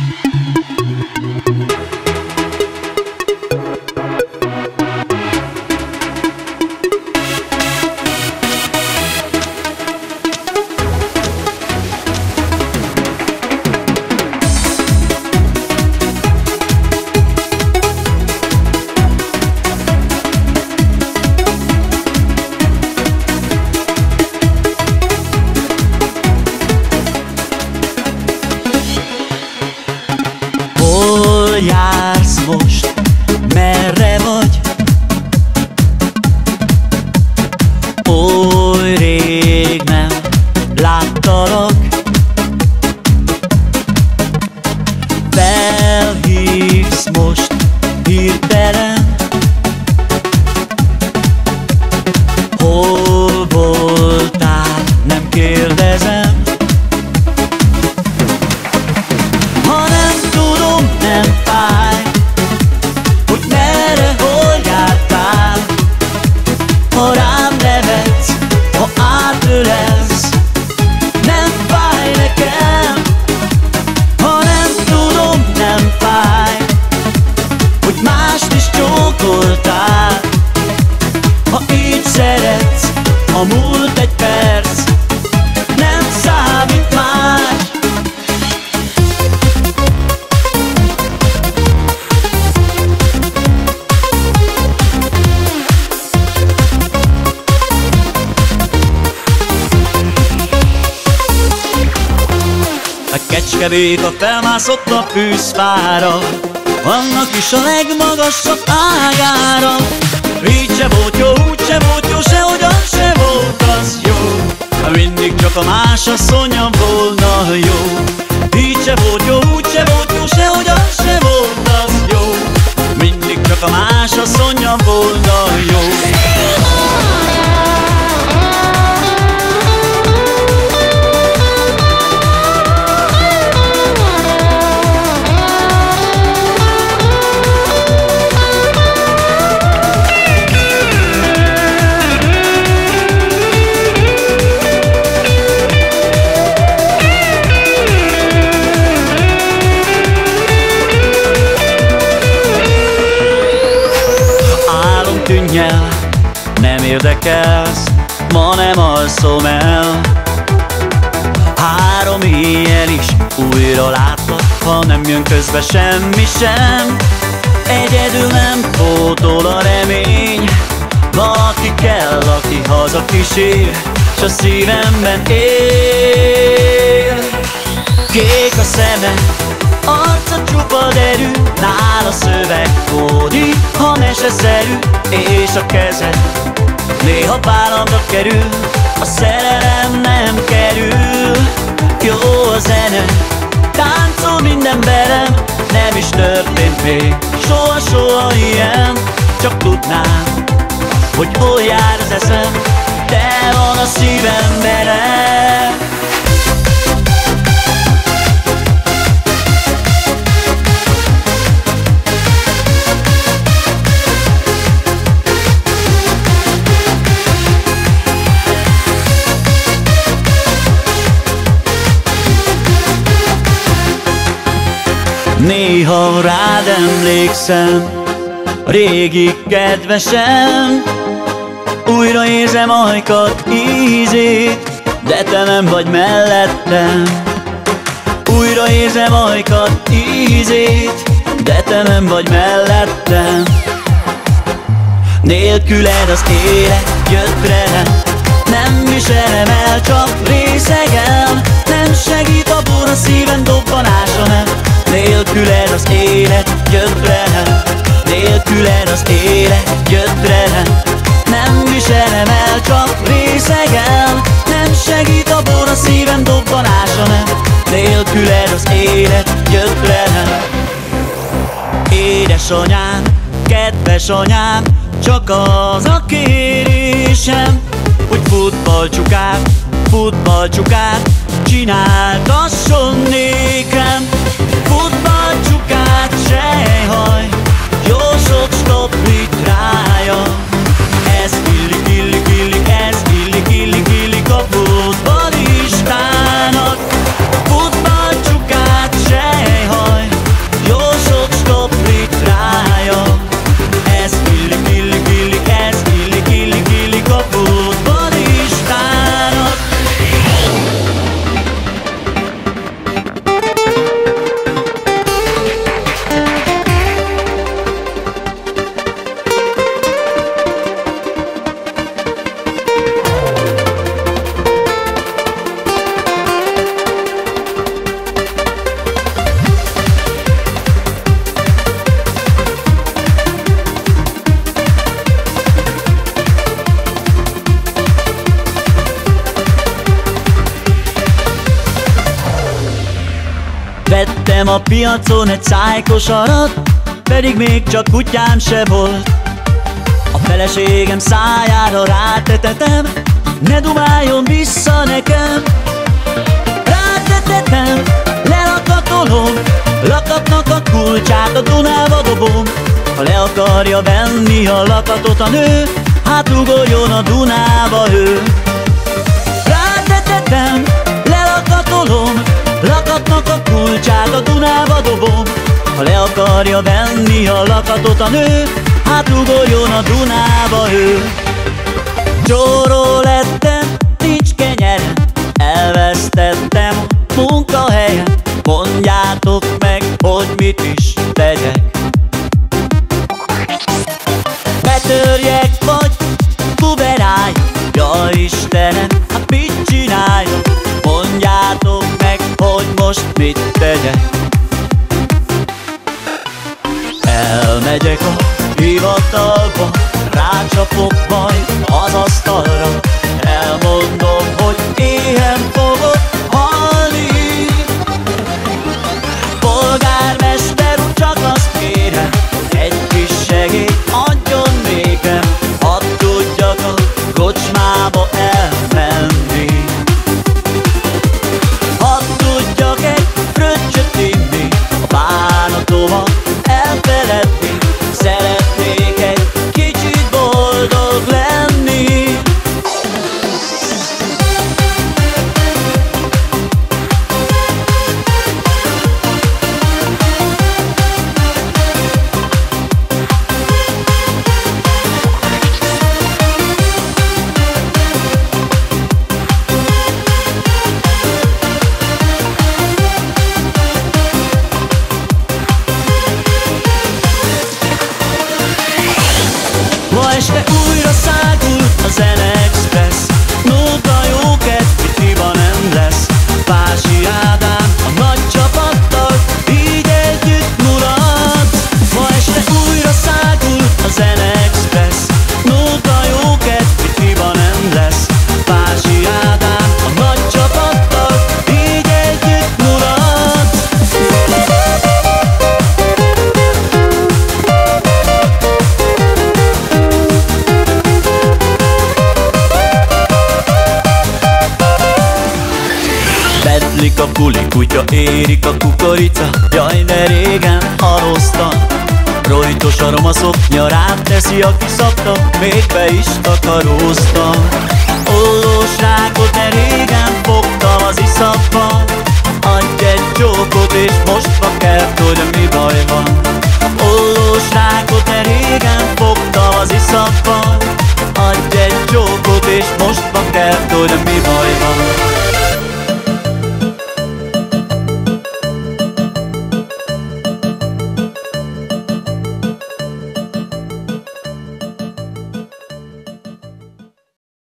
Mm-hmm. ha rám nevetsz, ha átölelsz Nem fáj nekem, ha nem tudom, nem fáj Hogy mást is csókoltál, ha így szeretsz, ha múlt Kevéka felmászott a fűszfára. Annak is a legmagasabb ágára. Így se volt jó, úgy se volt jó, sehogyan se volt az jó. Mindig csak a más asszonya volna jó. Így se volt jó, úgy se volt jó, sehogyan se volt az jó. Mindig csak a más asszonya volna jó érdekelsz, ma nem alszom el. Három éjjel is újra látlak, ha nem jön közbe semmi sem. Egyedül nem pótol a remény. Valaki kell, aki haza kísér, s a szívemben él. Kék a szeme, arca csupa derű Nála szöveg kódi, ha meseszerű És a kezed Néha pálamra kerül, a szerelem nem kerül. Jó a zene, táncol minden belem Nem is történt még. Soha-soha ilyen Csak tudnám, hogy hol jár az eszem. De van a szívem merev Néha rád emlékszem, régi kedvesem. Újra érzem ajkat ízét, de te nem vagy mellettem. Újra érzem ajkat ízét, de te nem vagy mellettem. Nélküled az élet jött Nem viselem el, csak részegen Nem segít abból a szívem dobbanása nem Nélküled az élet gyökre Nélküled az élet gyökre Nem viselem el, csak részegen Nem segít a bor a szívem dobbanása nem. Nélküled az élet gyökre Édesanyám, kedves anyám Csak az a kérésem Hogy futballcsukát, futballcsukát Csináltasson nékem Futballcsukát sejhaj Jó sok stoplit Vettem a piacon egy szájkosarat Pedig még csak kutyám se volt. A feleségem szájára rátetetem Ne dumáljon vissza nekem. Rátetetem, lelakatolom Lakatnak a kulcsát a Dunába dobom. Ha le akarja venni a lakatot a nő Hát ugorjon a Dunába ő. Rátetetem, lelakatolom Lakatnak a kulcsát a Dunába dobom. Ha le akarja venni a lakatot a nő Hát ugorjon a Dunába ő. Csóró lettem, nincs kenyerem Elvesztettem munkahelyem Mondjátok meg, hogy mit is tegyek. Betörjek most mit tegyek? Elmegyek a hivatalba Rácsapok majd az asztalra. Elmondom, hogy éhen fogok halni. Polgármester úr, csak azt kérem Egy kis segély adjon nékem. Hadd tudjak a kocsmába a puli, kutya érik a kukorica. Jaj, de régen haroztam Rojtos aroma szoknya rám teszi a kiszapta Még be is takaróztam Ollós rákot, de régen fogtam az iszapban Adj egy csókot és mostva kell, hogy mi baj van. Ollós rákot, de régen fogtam az iszapban Adj egy csókot és mostva kell, hogy mi